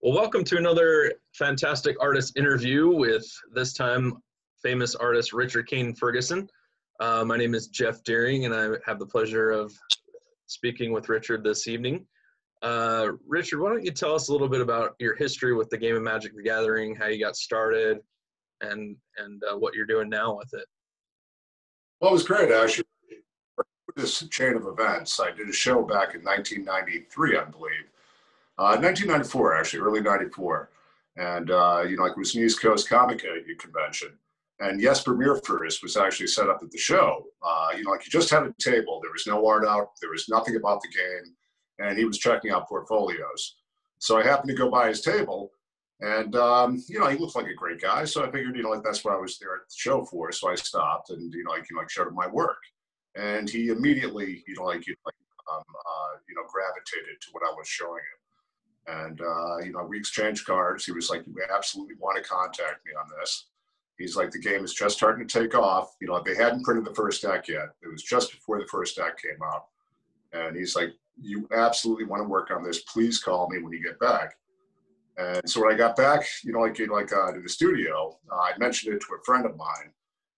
Well, welcome to another fantastic artist interview with this time famous artist Richard Kane Ferguson. Uh, my name is Jeff Deering, and I have the pleasure of speaking with Richard this evening. Uh, Richard, why don't you tell us a little bit about your history with the game of Magic the Gathering, how you got started, and and uh, what you're doing now with it? Well, it was great actually. This chain of events. I did a show back in 1993, I believe, uh, 1994, actually, early 94. And, uh, you know, like it was an East Coast Comic Convention. And Jesper Myrfors was actually set up at the show. Uh, you know, like he just had a table. There was no art out. There was nothing about the game. And he was checking out portfolios. So I happened to go by his table. And, um, you know, he looked like a great guy. So I figured, you know, like that's what I was there at the show for. So I stopped and, you know, like, you know, like showed him my work. And he immediately, you know, like, you like um, uh, you know, gravitated to what I was showing him. And, uh, you know, we exchanged cards. He was like, you absolutely want to contact me on this. He's like, the game is just starting to take off. You know, they hadn't printed the first deck yet. It was just before the first deck came out. And he's like, you absolutely want to work on this. Please call me when you get back. And so when I got back, you know, like, like uh, to the studio, uh, I mentioned it to a friend of mine.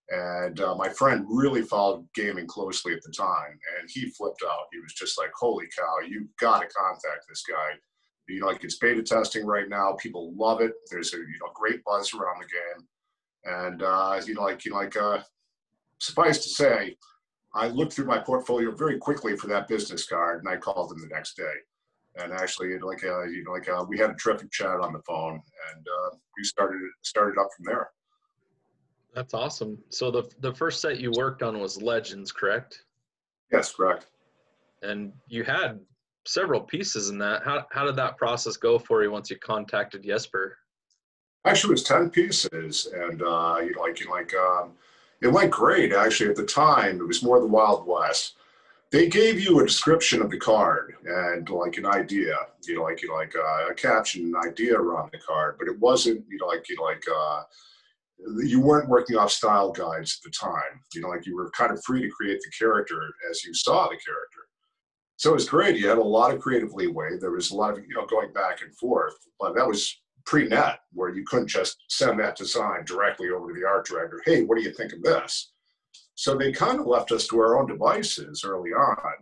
And uh, my friend really followed gaming closely at the time. And he flipped out. He was just like, holy cow, You've got to contact this guy you know, like it's beta testing right now. People love it. There's a you know great buzz around the game, and uh, you know, like you know, like uh, suffice to say, I looked through my portfolio very quickly for that business card, and I called them the next day. And actually, like uh, you know, like uh, we had a terrific chat on the phone, and uh, we started started up from there. That's awesome. So the the first set you worked on was Legends, correct? Yes, correct. And you had several pieces in that. How how did that process go for you once you contacted Jesper? Actually, it was ten pieces, and uh, you like you like um, it went great. Actually, at the time, it was more the Wild West. They gave you a description of the card and like an idea, you know, like you know, like uh, a caption, an idea around the card, but it wasn't, you know, like you know, like uh, you weren't working off style guides at the time. You know, like you were kind of free to create the character as you saw the character. So it was great. You had a lot of creative leeway. There was a lot of you know going back and forth, but that was pre-net where you couldn't just send that design directly over to the art director. Hey, what do you think of this? So they kind of left us to our own devices early on,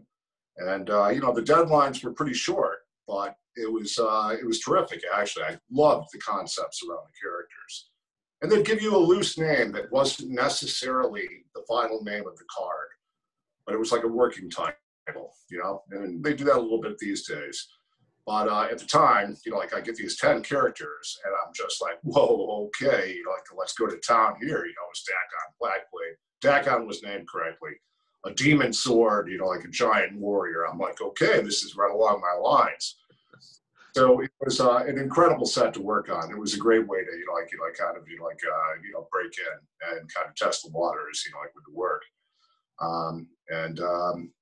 and uh, you know the deadlines were pretty short, but it was uh, it was terrific. Actually, I loved the concepts around the characters, and they'd give you a loose name that wasn't necessarily the final name of the card, but it was like a working title you know, and they do that a little bit these days. But uh, at the time, you know, like I get these 10 characters and I'm just like, whoa, okay, you know, like let's go to town here, you know, it's Dakkon Blackblade. Dakkon was named correctly. A demon sword, you know, like a giant warrior. I'm like, okay, this is right along my lines. So it was uh, an incredible set to work on. It was a great way to, you know, like, you know, like kind of, you know, like, uh, you know, break in and kind of test the waters, you know, like with the work. Um, and um,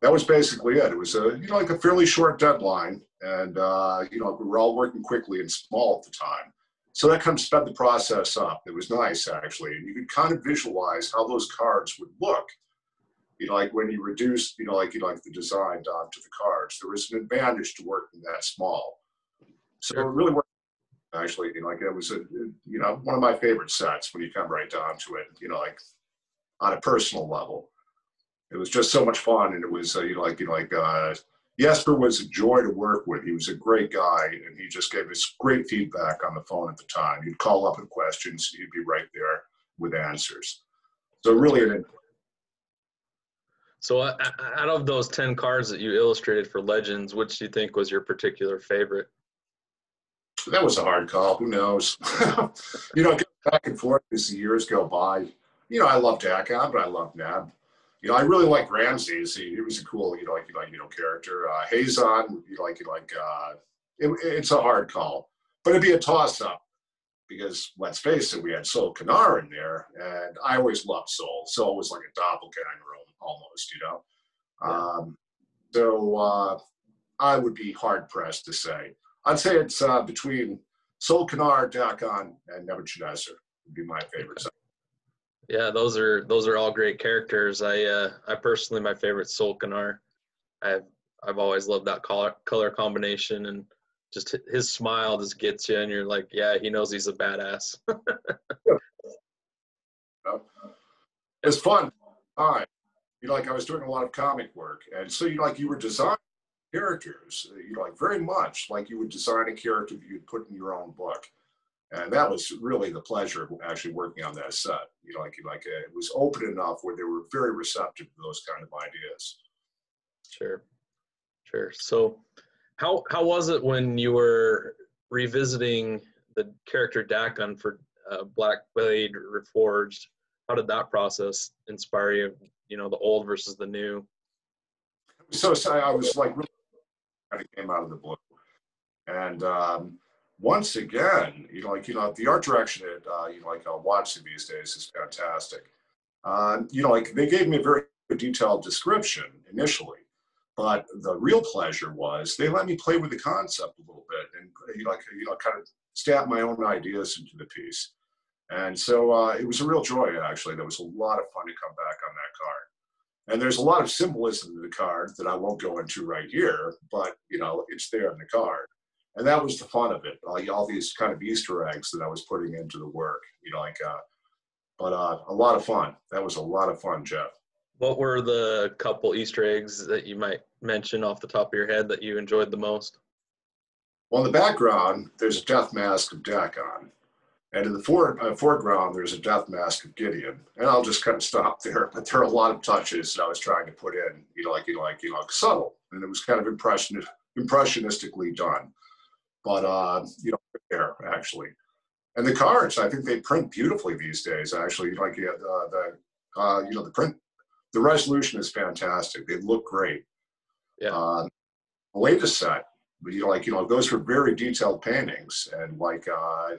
that was basically it. It was a you know like a fairly short deadline, and uh, you know we were all working quickly and small at the time, so that kind of sped the process up. It was nice actually, and you could kind of visualize how those cards would look. You know, like when you reduced, you know, like you know, like the design down to the cards, there was an advantage to working that small. So it really worked. Actually, you know, like it was a, you know, one of my favorite sets when you come right down to it. You know, like on a personal level it was just so much fun, and it was uh, you know like you know like uh, Jesper was a joy to work with. He was a great guy, and he just gave us great feedback on the phone at the time. You'd call up with questions, he'd be right there with answers. So really, an important so uh, out of those 10 cards that you illustrated for Legends, which do you think was your particular favorite? That was a hard call. Who knows? you know, back and forth as the years go by. You know, I love Dakkon, but I love Neb you know, I really like Ramses. He, he was a cool, you know, like, you like you know, character. Uh, Hazon, you like, you like, uh, it, it's a hard call, but it'd be a toss up because let's face it, we had Sol Kanar in there, and I always loved Sol. Sol was like a doppelganger almost, you know. Um, so uh, I would be hard pressed to say. I'd say it's uh, between Sol Kanar, Dakkon, and Nebuchadnezzar would be my favorite. Yeah, those are those are all great characters. I uh, I personally my favorite Sol'Kanar. I've I've always loved that color color combination and just his smile just gets you, and you're like, yeah, he knows he's a badass. it's fun. All right. You like I was doing a lot of comic work, and so you like you were designing characters, you like very much like you would design a character that you'd put in your own book, and that was really the pleasure of actually working on that set. You know, like like uh, it was open enough where they were very receptive to those kind of ideas. Sure, sure. So, how how was it when you were revisiting the character Dakkon for uh, Black Blade Reforged? How did that process inspire you? You know, the old versus the new. So, so I was like really kind of came out of the blue, and um, once again, you know, like you know, the art direction at uh, you know, like uh, WotC these days is fantastic. Uh, you know, like they gave me a very detailed description initially, but the real pleasure was they let me play with the concept a little bit and you know, like you know, kind of stab my own ideas into the piece. And so uh, it was a real joy, actually. There was a lot of fun to come back on that card. And there's a lot of symbolism in the card that I won't go into right here, but you know, it's there in the card. And that was the fun of it. All, all these kind of Easter eggs that I was putting into the work, you know, like, uh, but uh, a lot of fun. That was a lot of fun, Jeff. What were the couple Easter eggs that you might mention off the top of your head that you enjoyed the most? Well, in the background, there's a death mask of Dakkon. And in the fore, uh, foreground, there's a death mask of Gideon. And I'll just kind of stop there. But there are a lot of touches that I was trying to put in, you know, like, you know, like, you know, like subtle. And it was kind of impression, impressionistically done. But, uh, you know, there, actually. And the cards, I think they print beautifully these days, actually. Like, uh, the, uh, you know, the print the resolution is fantastic. They look great. Yeah. Uh, the latest set, you know, like you know, those were very detailed paintings, and like, uh,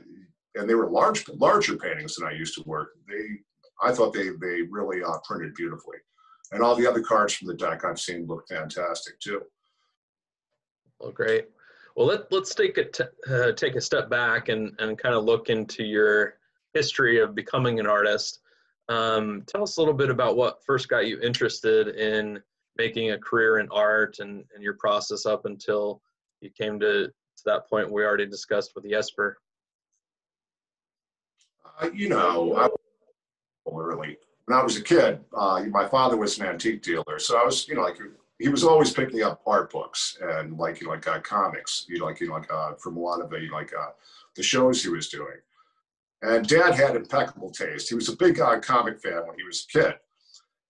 and they were large, larger paintings than I used to work. They, I thought they they really uh, printed beautifully, and all the other cards from the deck I've seen look fantastic too. Well, great. Well, let let's take a t- uh, take a step back and and kind of look into your history of becoming an artist. Um, tell us a little bit about what first got you interested in making a career in art and, and your process up until you came to, to that point we already discussed with Jesper. Uh, you know, I, early when I was a kid, uh, my father was an antique dealer, so I was, you know, like he was always picking up art books and like you know, like uh, comics, you know, like you know, like uh, from a lot of the you know, like uh, the shows he was doing. And Dad had impeccable taste. He was a big uh, comic fan when he was a kid.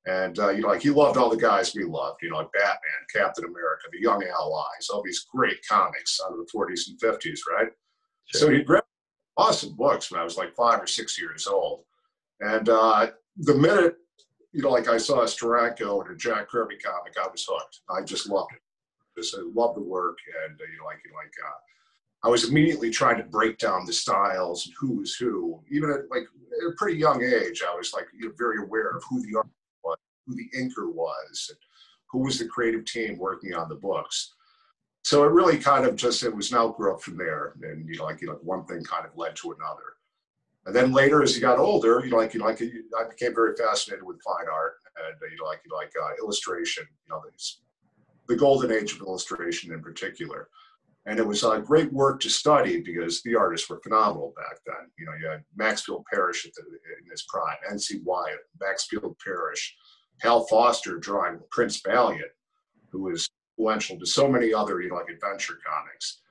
And, uh, you know, like he loved all the guys we loved, you know, like Batman, Captain America, the Young Allies, all these great comics out of the 40s and 50s, right? Sure. So he grabbed awesome books when I was like five or six years old. And uh, the minute, you know, like I saw a Steranko and a Jack Kirby comic, I was hooked. I just loved it. Just I loved the work. And, uh, you know, like, you know, like, uh, I was immediately trying to break down the styles and who was who. Even at like at a pretty young age, I was like you know, very aware of who the artist was, who the inker was, who was the creative team working on the books. So it really kind of just it was an outgrowth from there, and you know, like you know, one thing kind of led to another. And then later, as he got older, you know, like you know, like I became very fascinated with fine art and you know, like you like uh, illustration. You know, the golden age of illustration in particular. And it was a great work to study because the artists were phenomenal back then. You know, you had Maxfield Parrish the, in his prime, N.C. Wyeth, Maxfield Parrish, Hal Foster drawing Prince Valiant, who was influential to so many other, you know, like adventure comics.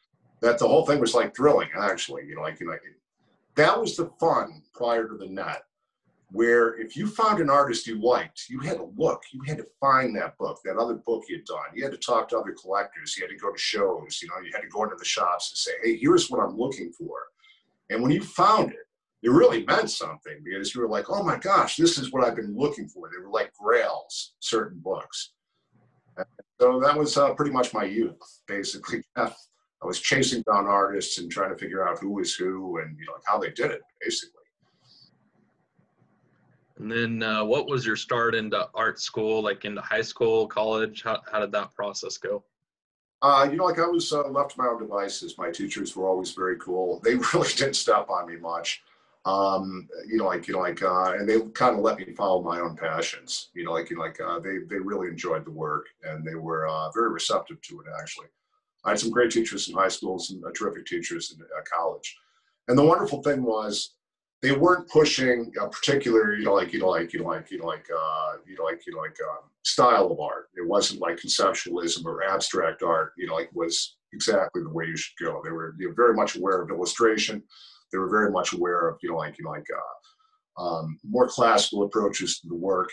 That the whole thing was like thrilling, actually. You know, like you know, that was the fun prior to the net where if you found an artist you liked, you had to look, you had to find that book, that other book you'd done. You had to talk to other collectors, you had to go to shows, you know, you had to go into the shops and say, hey, here's what I'm looking for. And when you found it, it really meant something because you were like, oh my gosh, this is what I've been looking for. They were like grails, certain books. And so that was uh, pretty much my youth, basically. I was chasing down artists and trying to figure out who was who and you know like how they did it, basically. And then uh, what was your start into art school, like into high school, college? How, how did that process go? Uh, you know, like I was uh, left to my own devices. My teachers were always very cool. They really didn't step on me much. Um, you know, like, you know, like, uh, and they kind of let me follow my own passions. You know, like, you know, like, uh, they, they really enjoyed the work and they were uh, very receptive to it, actually. I had some great teachers in high school, some uh, terrific teachers in uh, college. And the wonderful thing was they weren't pushing a particular, you know, like, you know, like, you know, like, you know, like, uh, you know, like, you know, like, um, style of art. It wasn't like conceptualism or abstract art, you know, like was exactly the way you should go. They were, you know, very much aware of illustration. They were very much aware of, you know, like, you know, like, uh, um, more classical approaches to the work.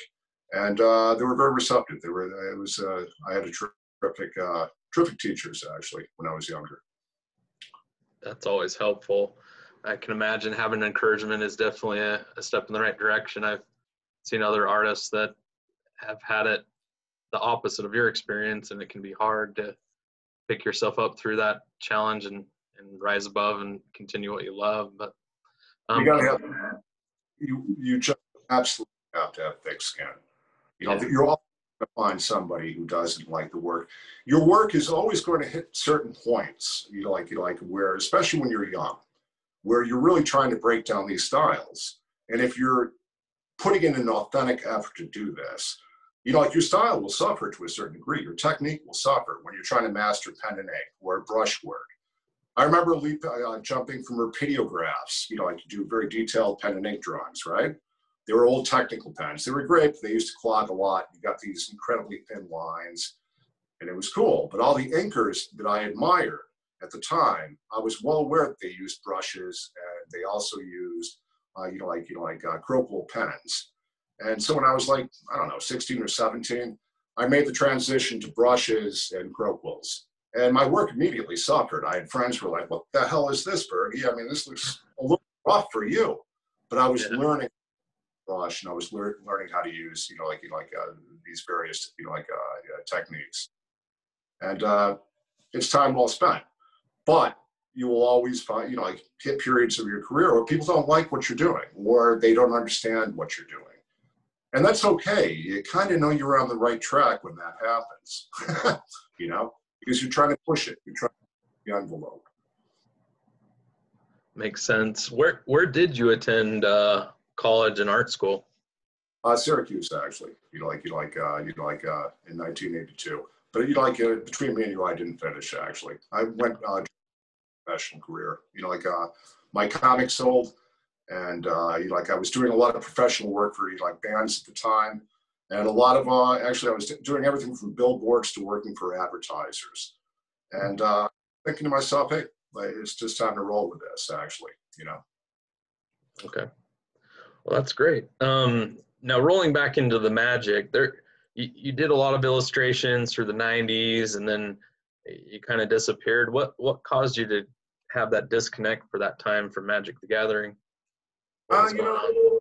And, uh, they were very receptive. They were, it was, uh, I had a terrific, uh, terrific teachers actually when I was younger. That's always helpful. I can imagine having encouragement is definitely a, a, step in the right direction. I've seen other artists that have had it the opposite of your experience, and it can be hard to pick yourself up through that challenge and, and rise above and continue what you love. But um, you gotta have you you just absolutely have to have thick skin. You know, yeah. you're all to find somebody who doesn't like the work. Your work is always going to hit certain points, you know, like you like where, especially when you're young where you're really trying to break down these styles. And if you're putting in an authentic effort to do this, you know, like your style will suffer to a certain degree. Your technique will suffer when you're trying to master pen and ink or brushwork. I remember leap, uh, jumping from rapidographs. You know, I could do very detailed pen and ink drawings, right? They were old technical pens. They were great, but they used to clog a lot. You got these incredibly thin lines, and it was cool. But all the inkers that I admired at the time, I was well aware that they used brushes and they also used, uh, you know, like, you know, like uh, pens. And so when I was like, I don't know, 16 or 17, I made the transition to brushes and crow quills. And my work immediately suffered. I had friends who were like, what the hell is this, Fergie? I mean, this looks a little rough for you. But I was yeah. learning brush and I was lear- learning how to use, you know, like, you know, like uh, these various, you know, like uh, techniques. And uh, it's time well spent. But you will always find, you know, like hit periods of your career where people don't like what you're doing or they don't understand what you're doing. And that's okay. You kind of know you're on the right track when that happens, you know, because you're trying to push it, you're trying to the envelope. Makes sense. Where where did you attend uh, college and art school? Uh, Syracuse, actually. You know, like you know, like uh, you know, like uh, in 1982. But you know, like uh, between me and you, I didn't finish actually. I went uh, professional career. You know, like uh, my comics sold, and uh, you know, like I was doing a lot of professional work for you know, like bands at the time, and a lot of uh, actually I was doing everything from billboards to working for advertisers, and uh, thinking to myself, hey, like, it's just time to roll with this. Actually, you know. Okay. Well, that's great. Um, now, rolling back into the magic, there you, you did a lot of illustrations through the 90s, and then you kind of disappeared. What what caused you to have that disconnect for that time from Magic the Gathering? Uh, you know,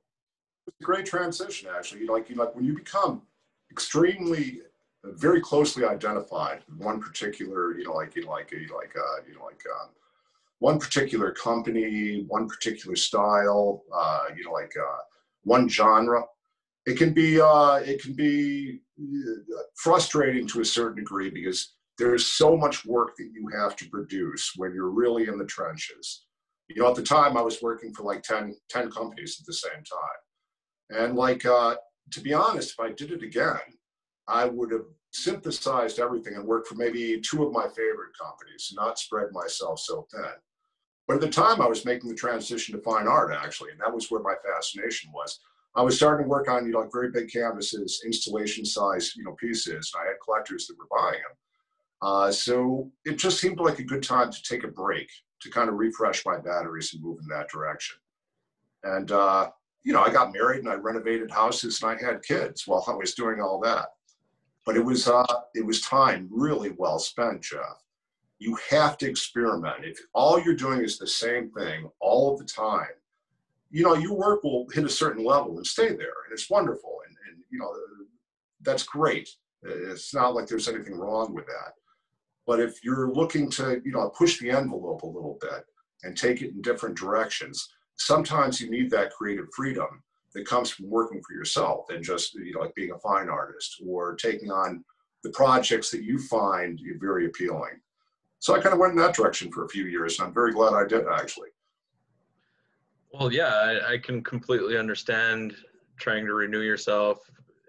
it's a great transition actually. Like you like when you become extremely very closely identified with one particular, you know, like you know, like you know, like uh, you know, like um, one particular company, one particular style, uh, you know, like uh, one genre. It can be uh, it can be uh, frustrating to a certain degree because there's so much work that you have to produce when you're really in the trenches. You know, at the time I was working for like 10, 10 companies at the same time. And like, uh, to be honest, if I did it again, I would have synthesized everything and worked for maybe two of my favorite companies, not spread myself so thin. But at the time, I was making the transition to fine art, actually, and that was where my fascination was. I was starting to work on, you know, like very big canvases, installation size, you know, pieces. I had collectors that were buying them. Uh, so it just seemed like a good time to take a break to kind of refresh my batteries and move in that direction. And, uh, you know, I got married and I renovated houses and I had kids while I was doing all that. But it was, uh, it was time really well spent, Jeff. You have to experiment. If all you're doing is the same thing all of the time, you know, your work will hit a certain level and stay there. And it's wonderful. And, and you know, that's great. It's not like there's anything wrong with that. But if you're looking to, you know, push the envelope a little bit and take it in different directions, sometimes you need that creative freedom that comes from working for yourself and just, you know, like being a fine artist or taking on the projects that you find very appealing. So I kind of went in that direction for a few years, and I'm very glad I did actually. Well, yeah, I, I can completely understand trying to renew yourself,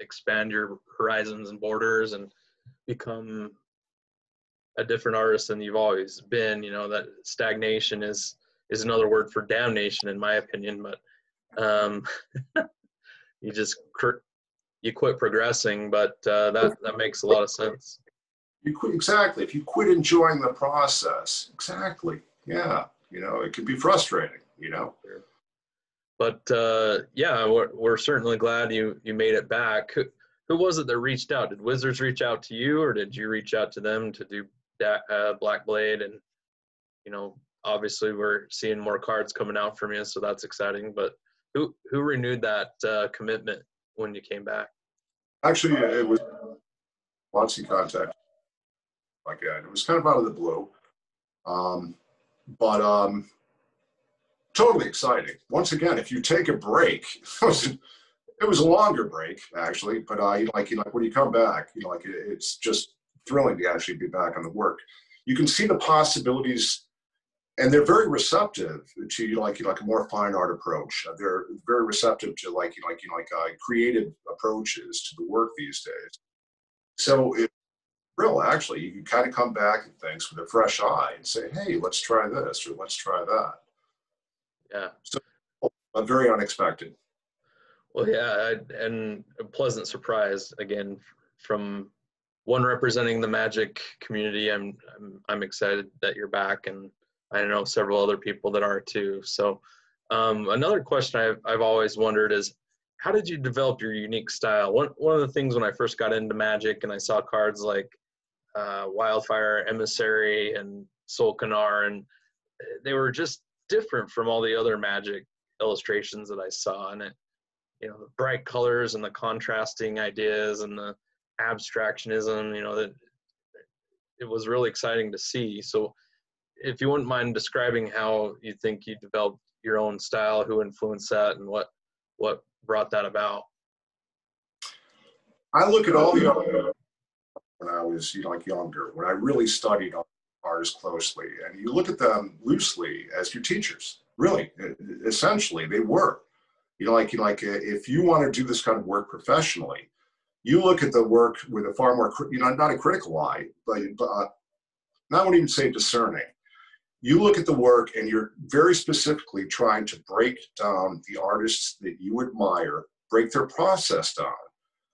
expand your horizons and borders, and become a different artist than you've always been. You know that stagnation is is another word for damnation, in my opinion. But um, you just you quit progressing, but uh, that that makes a lot of sense. You quit exactly. If you quit enjoying the process, exactly. Yeah, you know, it can be frustrating. You know. But uh, yeah, we're, we're certainly glad you you made it back. Who, who was it that reached out? Did Wizards reach out to you, or did you reach out to them to do that, uh, Blackblade? And you know, obviously, we're seeing more cards coming out from you, so that's exciting. But who who renewed that uh, commitment when you came back? Actually, it was of contact like that. It was kind of out of the blue, um, but um, totally exciting. Once again, if you take a break, it was, a longer break actually, but uh, you like you know, like when you come back, you know, like it's just thrilling to actually be back on the work. You can see the possibilities and they're very receptive to you like you like a more fine art approach. They're very receptive to like you like you like uh, creative approaches to the work these days. So real actually, you can kind of come back at things with a fresh eye and say, "Hey, let's try this" or "Let's try that." Yeah. So, uh, very unexpected. Well, yeah, and a pleasant surprise again from one representing the magic community. I'm I'm, I'm excited that you're back and I know several other people that are too. So um, another question I've, I've always wondered is how did you develop your unique style? One, one of the things when I first got into Magic and I saw cards like uh, Wildfire, Emissary, and Solkanar, and they were just different from all the other Magic illustrations that I saw. And it, you know, the bright colors and the contrasting ideas and the abstractionism, you know, that it was really exciting to see. So if you wouldn't mind describing how you think you developed your own style, who influenced that, and what what brought that about. I look at all the when I was you know, like younger, when I really studied artists closely, and you look at them loosely as your teachers. Really, essentially, they were. You know, like you know, like if you want to do this kind of work professionally, you look at the work with a far more you know not a critical eye, but, but uh, even say discerning you look at the work and you're very specifically trying to break down the artists that you admire, break their process down.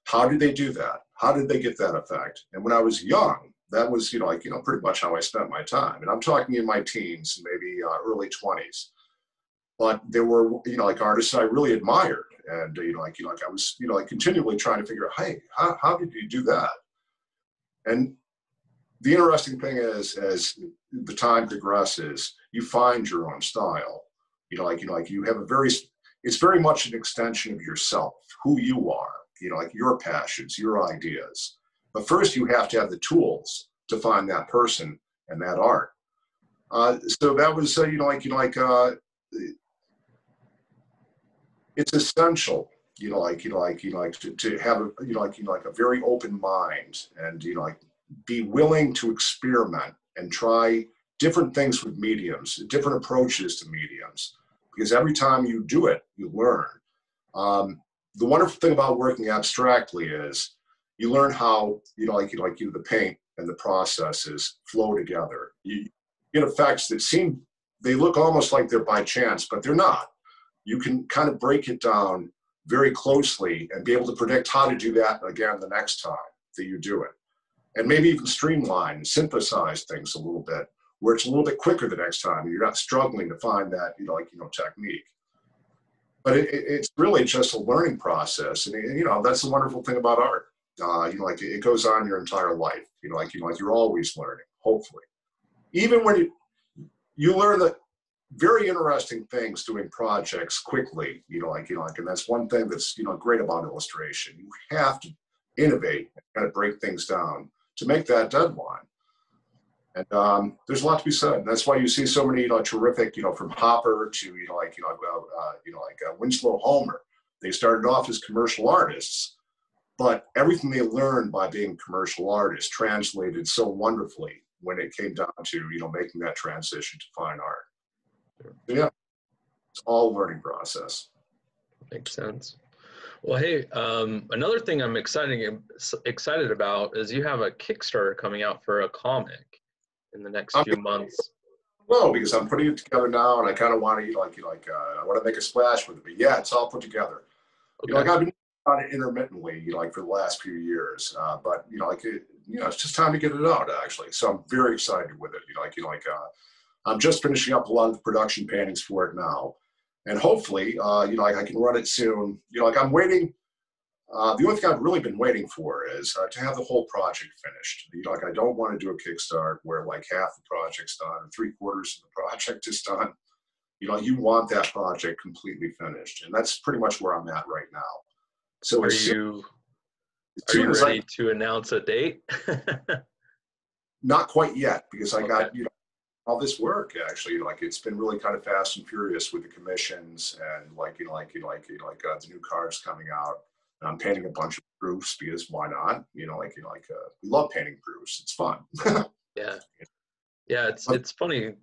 How did they do that? How did they get that effect? And when I was young, that was, you know, like, you know, pretty much how I spent my time. And I'm talking in my teens, maybe uh, early 20s. But there were, you know, like artists I really admired. And, you know, like, you know, like I was, you know, like continually trying to figure out, hey, how, how did you do that? And the interesting thing is, as the time progresses, you find your own style. You know, like you know, like you have a very, it's very much an extension of yourself, who you are. You know, like your passions, your ideas. But first, you have to have the tools to find that person and that art. Uh, so that was, uh, you know, like you know, like uh, it's essential you know, like you know, like you know, like to, to have a you know, like you know, like a very open mind, and you know, like be willing to experiment and try different things with mediums, different approaches to mediums, because every time you do it, you learn. Um, the wonderful thing about working abstractly is you learn how you know, like you like you the paint and the processes flow together. You get effects that seem they look almost like they're by chance, but they're not. You can kind of break it down very closely and be able to predict how to do that again the next time that you do it and maybe even streamline and synthesize things a little bit where it's a little bit quicker the next time. You're not struggling to find that, you know, like, you know, technique. But it, it's really just a learning process. And, you know, that's the wonderful thing about art. Uh, you know, like it goes on your entire life. You know, like, you know, like you're always learning, hopefully. Even when you, you learn that very interesting things doing projects quickly, you know, like, you know, like, and that's one thing that's, you know, great about illustration. You have to innovate and kind of break things down to make that deadline. And um, there's a lot to be said. That's why you see so many, you know, terrific, you know, from Hopper to, you know, like, you know, uh, you know, like uh, Winslow Homer. They started off as commercial artists, but everything they learned by being commercial artists translated so wonderfully when it came down to, you know, making that transition to fine art. So, yeah, it's all learning process. Makes sense. Well, hey, um, another thing I'm excited excited about is you have a Kickstarter coming out for a comic. In the next few months? Well, because I'm putting it together now, and I kind of want to, like, you know, like, uh, I want to make a splash with it. But yeah, it's all put together. Okay. You know, like I've been on it intermittently, you know, like for the last few years. Uh, but you know, like, it, you know, it's just time to get it out actually. So I'm very excited with it. You know, like, you know, like, uh, I'm just finishing up a lot of the production paintings for it now, and hopefully, uh, you know, like I can run it soon. You know, like I'm waiting. Uh, the only thing I've really been waiting for is uh, to have the whole project finished. You know, like I don't want to do a Kickstart where like half the project's done or three quarters of the project is done. You know, you want that project completely finished, and that's pretty much where I'm at right now. So are you are you ready I, to announce a date? not quite yet because I okay. got you know all this work actually like it's been really kind of fast and furious with the commissions and like you know like you know like you know like uh, the new cars coming out i'm painting a bunch of proofs because why not? You know like you know like uh, we love painting proofs. It's fun. Yeah. Yeah it's it's funny. As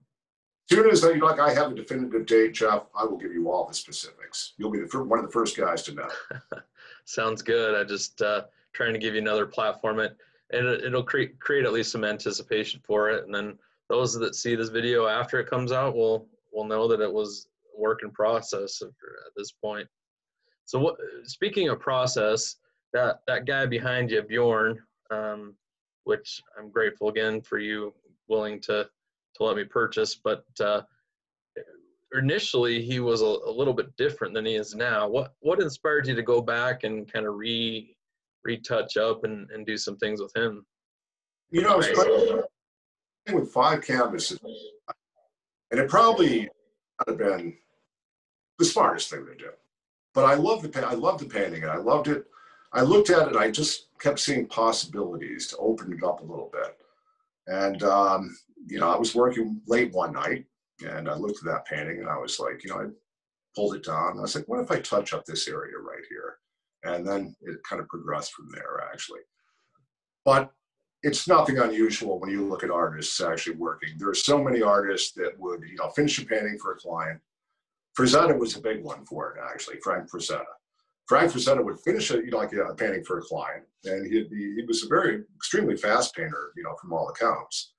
soon as you know, like i have a definitive date jeff i will give you all the specifics. You'll be the first, one of the first guys to know. Sounds good. I just uh trying to give you another platform. It and it'll create create at least some anticipation for it. And then those that see this video after it comes out will will know that it was a work in process at this point. So what, speaking of process, that that guy behind you, Bjorn, um, which I'm grateful again for you willing to to let me purchase, but uh, initially he was a, a, little bit different than he is now. What what inspired you to go back and kind of re retouch up and, and do some things with him? You know, with five canvases, and it probably would have been the smartest thing to do. But I love the I love the painting, and I loved it. I looked at it, I just kept seeing possibilities to open it up a little bit. And um, you know, I was working late one night, and I looked at that painting, and I was like, you know, I pulled it down. I was like, what if I touch up this area right here? And then it kind of progressed from there, actually. But it's nothing unusual when you look at artists actually working. There are so many artists that would, you know, finish a painting for a client. Frazetta was a big one for it, actually, Frank Frazetta. Frank Frazetta would finish a, you know, like a, painting for a client, and he'd be, he was a very extremely fast painter, you know, from all accounts.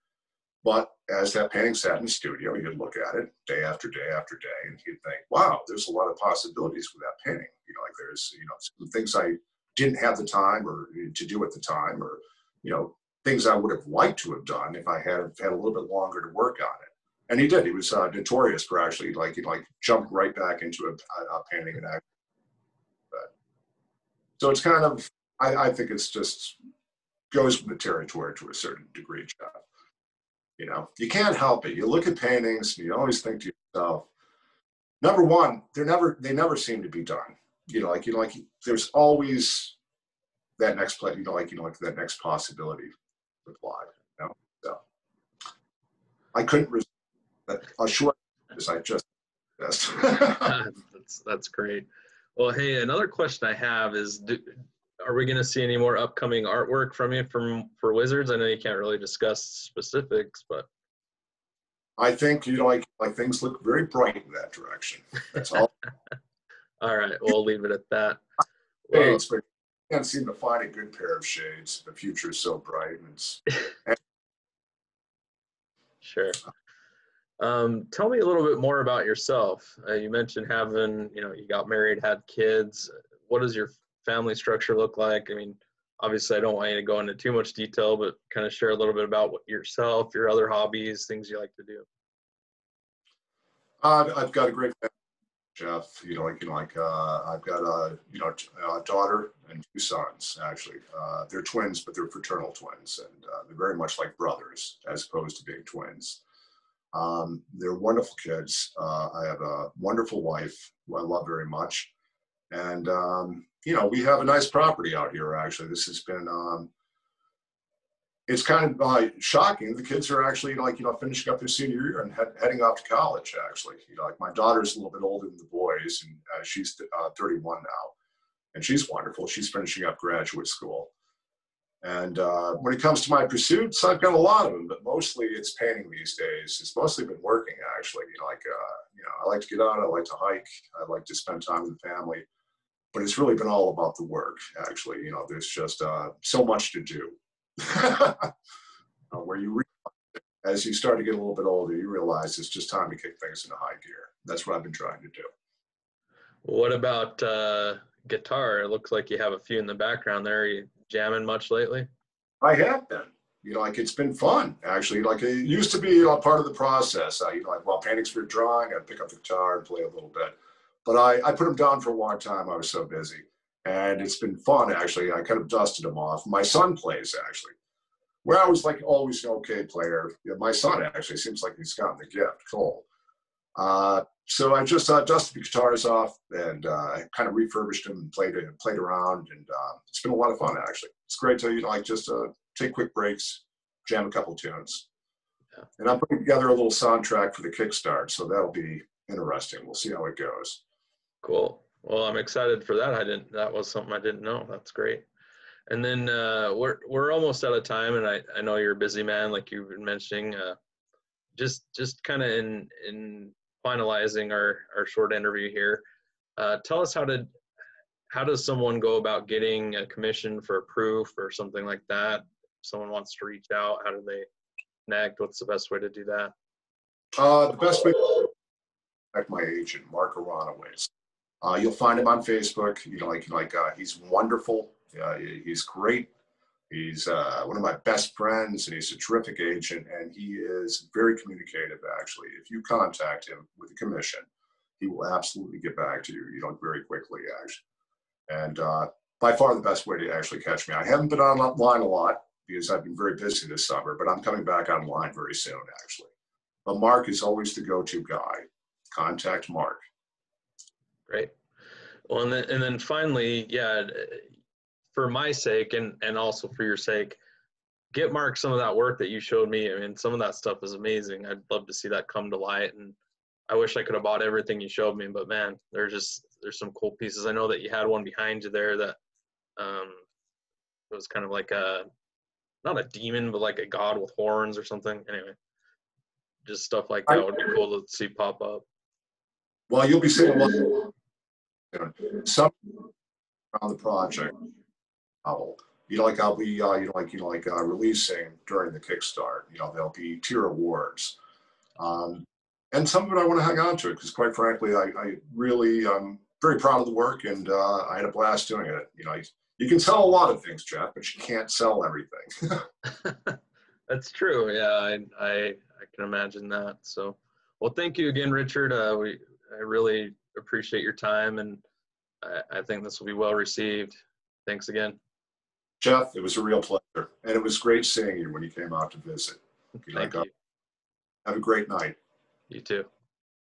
But as that painting sat in the studio, he'd look at it day after day after day, and he'd think, "Wow, there's a lot of possibilities with that painting. You know, like there's, you know, things I didn't have the time or eh, to do at the time, or you know, things I would have liked to have done if I had had a little bit longer to work on it. And he did. He was uh, notorious for actually like he like jumped right back into a, a painting and act. But, so it's kind of I, I think it's just goes with the territory to a certain degree, Jeff. You know, you can't help it. You look at paintings and you always think to yourself, number one, they're never they never seem to be done. You know, like you know, like there's always that next play, you know, like you know, like that next possibility applied. You know? So I couldn't resist a short I just that's that's great. Well, hey, another question I have is, do, are we going to see any more upcoming artwork from you from for Wizards? I know you can't really discuss specifics, but I think you know, like like things look very bright in that direction. That's all. all right, we'll leave it at that. Well, can't seem to find a good pair of shades. The future is so bright. And it's, sure. Um, tell me a little bit more about yourself. Uh, you mentioned having, you know, you got married, had kids. What does your family structure look like? I mean, obviously, I don't want you to go into too much detail, but kind of share a little bit about what yourself, your other hobbies, things you like to do. I've got a great family Jeff. You know, like you know, like uh, I've got a you know a daughter and two sons. Actually, uh, they're twins, but they're fraternal twins, and uh, they're very much like brothers as opposed to being twins. Um, they're wonderful kids. Uh, I have a wonderful wife who I love very much, and um, you know we have a nice property out here. Actually, this has been um, it's kind of uh, shocking. The kids are actually like, you know, finishing up their senior year and he- heading off to college, actually. You know, like my daughter's a little bit older than the boys, and uh, she's uh, 31 now. And she's wonderful. She's finishing up graduate school. And uh, when it comes to my pursuits, I've got a lot of them, but mostly it's painting these days. It's mostly been working, actually. You know, like, uh, you know, I like to get out, I like to hike, I like to spend time with the family. But it's really been all about the work, actually. You know, there's just uh, so much to do. where you read as you start to get a little bit older, you realize it's just time to kick things into high gear. That's what I've been trying to do. What about uh, guitar? It looks like you have a few in the background there. Jamming much lately? I have been. You know, like it's been fun actually. Like it used to be know, part of the process. I, you know, like while painting were drawing, I'd pick up the guitar and play a little bit. But I, I put them down for a long time. I was so busy, and it's been fun actually. I kind of dusted them off. My son plays actually. Where I was like always an okay player, you know, my son actually seems like he's gotten the gift. Cole. Uh, so I just uh, dusted the guitars off and uh, kind of refurbished them and played it, played around, and uh, it's been a lot of fun actually. It's great to you know, like just uh, take quick breaks, jam a couple tunes, yeah. and I'm putting together a little soundtrack for the Kickstart, so that'll be interesting. We'll see how it goes. Cool. Well, I'm excited for that. I didn't. That was something I didn't know. That's great. And then uh, we're we're almost out of time, and I, I know you're a busy man, like you've been mentioning. Uh, just just kind of in in finalizing our, our short interview here, uh, tell us how to how does someone go about getting a commission for a proof or something like that? If someone wants to reach out, how do they connect? What's the best way to do that? Uh, the best way to contact my agent, Mark Aronoways. Uh, you'll find him on Facebook. You know, like like uh, he's wonderful. Uh, he's great. He's uh, one of my best friends, and he's a terrific agent, and he is very communicative. Actually, if you contact him with a commission, he will absolutely get back to you. You know, very quickly, actually. And uh, by far the best way to actually catch me. I haven't been online a lot because I've been very busy this summer, but I'm coming back online very soon, actually. But Mark is always the go-to guy. Contact Mark. Great. Well, and then, and then finally, yeah, for my sake and and also for your sake get mark some of that work that you showed me. I mean some of that stuff is amazing. I'd love to see that come to light and i wish i could have bought everything you showed me but man there's just there's some cool pieces. I know that you had one behind you there that um it was kind of like a not a demon but like a god with horns or something. Anyway just stuff like that would be cool to see pop up. Well you'll be seeing some around the project you know, like I'll be, uh, you know, like you know, like uh, releasing during the Kickstart. You know, there'll be tier awards, um, and some of it I want to hang on to because, quite frankly, I, I really um, very proud of the work, and uh, I had a blast doing it. You know, I, you can sell a lot of things, Jeff, but you can't sell everything. That's true. Yeah, I, I I can imagine that. So, well, thank you again, Richard. Uh, we I really appreciate your time, and I, I think this will be well received. Thanks again. Jeff, it was a real pleasure. And it was great seeing you when you came out to visit. Thank you. Uh, have a great night. You too.